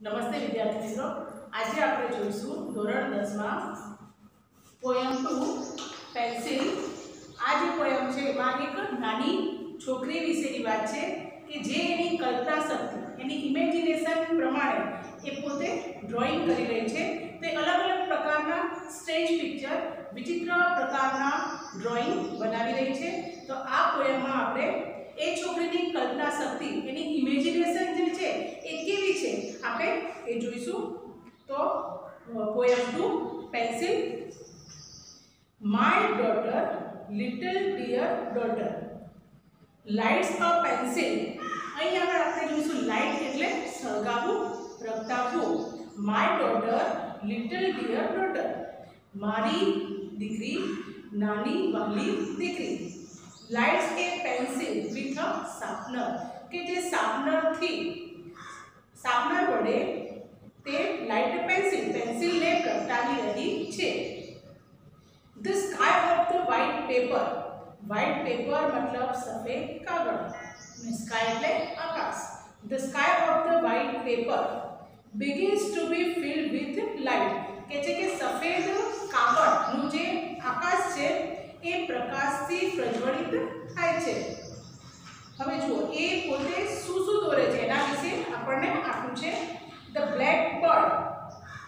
નમસ્તે વિદ્યાર્થી મિત્રો આજે આપણે જોઈશું ધોરણ દસમાં પોયમ ટુ પેન્સિલ. આ જે પોયમ છે, એમાં એક નાની છોકરી વિશેની વાત છે કે જે એની કલ્પના શક્તિ, એની ઇમેજિનેશન પ્રમાણે એ પોતે ડ્રોઈંગ કરી રહી છે. તે અલગ અલગ પ્રકારના સ્ટેજ પિક્ચર વિચિત્ર પ્રકારના ડ્રોઈંગ બનાવી રહી છે. તો આ પોયમમાં આપણે એ છોકરીની કલ્પના શક્તિ, એની ઇમેજિનેશન જે છે, એ કેવી છે? આપણે એ જોઈશું. તો poem to pencil my daughter little dear daughter lights a pencil અહીં આગળ આપણે જોઈશું લાઇટ એટલે સળગાવવું, પ્રગટાવવું. My daughter little dear daughter મારી દીકરી, નાની વહાલી દીકરી. Lights A pencil with a sharpener કે જે શાર્પનરથી શાર્પનર વડે તે લાઇટ પેન્સિલ પેન્સિલને પ્રગટાવી રહી છે the sky of the white paper white paper મતલબ સફેદ કાગળ અને સ્કાય એટલે આકાશ the sky of the white paper begins to be filled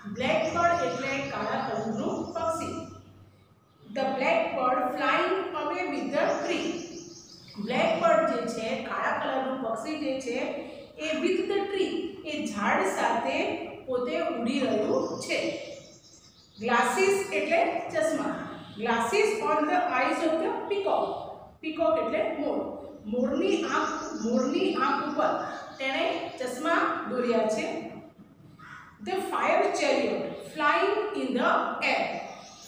black bird એટલે કાળા કલરનું પક્ષી. The black bird flying away with the tree black bird જે છે, કાળા કલરનું પક્ષી જે છે, એ વિથ ધ ટ્રી એ ઝાડ સાથે પોતે ઉડી રહ્યું છે. ગ્લાસીસ એટલે ચશ્મા. Glasses on the eyes of the peacock peacock એટલે મોર મોરની આંખ મોરની આંખ ઉપર તેણે ચશ્મા દોર્યા છે. the fire chariot flying in the air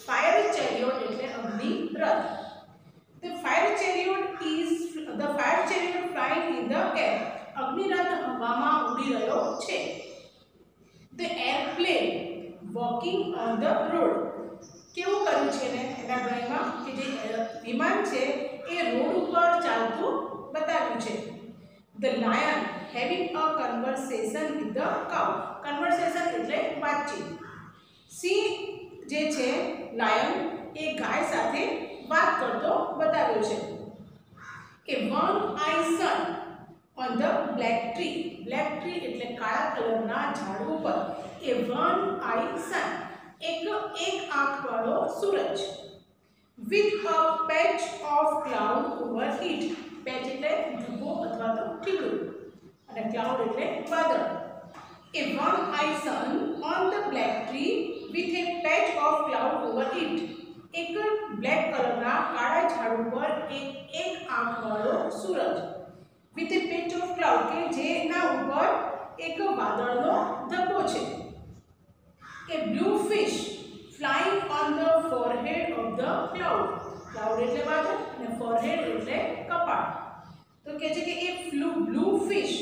fire chariot એટલે અગ્નિ રથ the fire chariot is the fire chariot flying in the air અગ્નિરથ હવામાં ઉડી રહ્યો છે the airplane walking on the road કેવું કર્યું છે ને એના ડ્રોઈંગમાં કે જે વિમાન છે એ રોડ ઉપર ચાલતું બતાવ્યું છે the lion having a conversation with the cow conversation એટલે વાતચીત સિંહ જે છે લાયન એ ગાય સાથે વાત કરતો બતાવ્યો છે કે one eye sun on the black tree black tree એટલે કાળા કલરના ઝાડ ઉપર એ વન આઈ સન એક એક આંખવાળો સૂરજ with a patch of cloud over it patch અને ક્લાઉડ એટલે વાદળ a one eye sun on the black tree with a patch of cloud over it એક બ્લેક કલરના કાળા ઝાડ ઉપર એક એક આંખવાળો સૂરજ with a patch of cloud કે જેના ઉપર એક વાદળનો ધબ્બો છે a blue fish flying on the forehead of the cloud cloud એટલે વાદળ અને forehead એટલે કપાળ તો કહે છે કે એ blue fish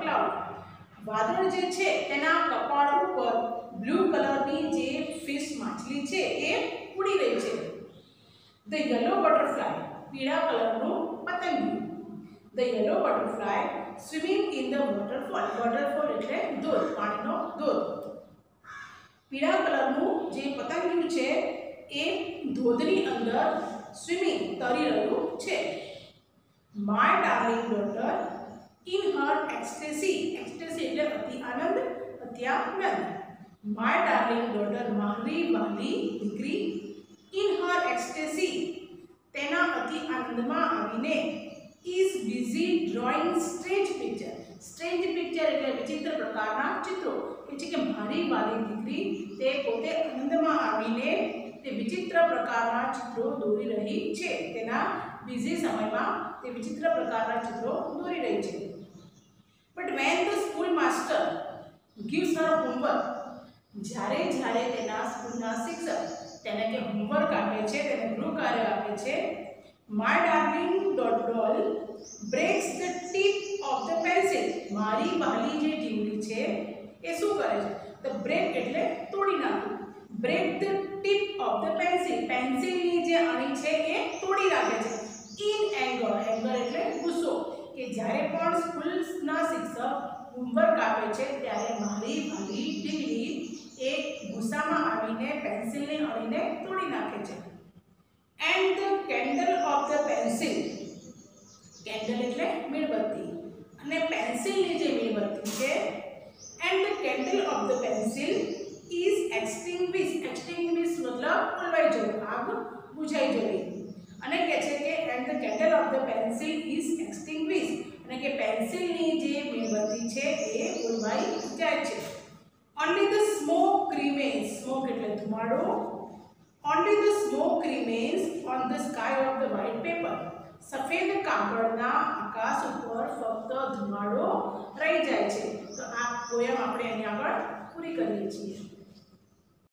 cloud. વાદળ જે છે તેના કપાળ ઉપર બ્લુ કલરની જે ફિશ માછલી છે એ ઉડી રહી છે. ધ યલો બટરફ્લાય પીળા કલરનું પતંગિયું the yellow butterfly swimming in the waterfall waterfall એટલે ધોધ, પાણીનો ધોધ. પીળા કલરનું જે પતંગિયું છે એ ધોધની અંદર સ્વિમિંગ તરી રહ્યું છે. My darling daughter in her એક્સટેસી એક્સટેસી એટલે અતિ આનંદ અત્યાનંદ માય ડાર્લિંગ ડોટર મારી વાલી દીકરી ઇન હર એક્સટેસી તેના અતિ આનંદમાં આવીને is busy drawing strange picture strange picture એટલે વિચિત્ર પ્રકારના ચિત્રો કે છે કે મારી વાલી દીકરી તે પોતે આનંદમાં આવીને તે વિચિત્ર પ્રકારના ચિત્રો દોરી રહી છે તેના બિઝી સમયમાં તે વિચિત્ર પ્રકારના ચિત્રો દોરી રહી છે but when the school master gives her homework જ્યારે જ્યારે તેના સ્કૂલના શિક્ષક તેને જે હોમવર્ક આપે છે, તેને ગૃહ કાર્ય આપે છે my darling dot doll breaks the tip of the pencil મારી વાલી જે ઢીંગલી છે એ શું કરે છે? ધ બ્રેક એટલે તોડી નાખવું. Break the tip of the pencil પેન્સિલની જે અણી છે એ તોડી નાખે છે. ઇન જ્યારે પણ સ્કૂલના શિક્ષક હોમવર્ક આપે છે, ત્યારે મારી મારી ડિગ્રી એ ગુસ્સામાં આવીને પેન્સિલને અડીને તોડી નાખે છે. And the candle of the pencil candle એટલે મીણબત્તી. અને પેન્સિલની જે મીણબત્તી છે and the candle of the pencil is extinguish extinguish મતલબ ઓલવાઈ જવું, આગ બુઝાઈ જવી. અને કહે છે કે and the candle of the pencil is extinguish અને કે પેન્સિલની જે મીણબત્તી છે એ ઓલવાઈ જાય છે only the smoke remains smoke એટલે ધુમાડો only the smoke remains on the sky of the white paper સફેદ કાગળના આકાશ ઉપર ફક્ત ધુમાડો રહી જાય છે તો આ પોયમ આપણે એની આગળ પૂરી કરીએ છીએ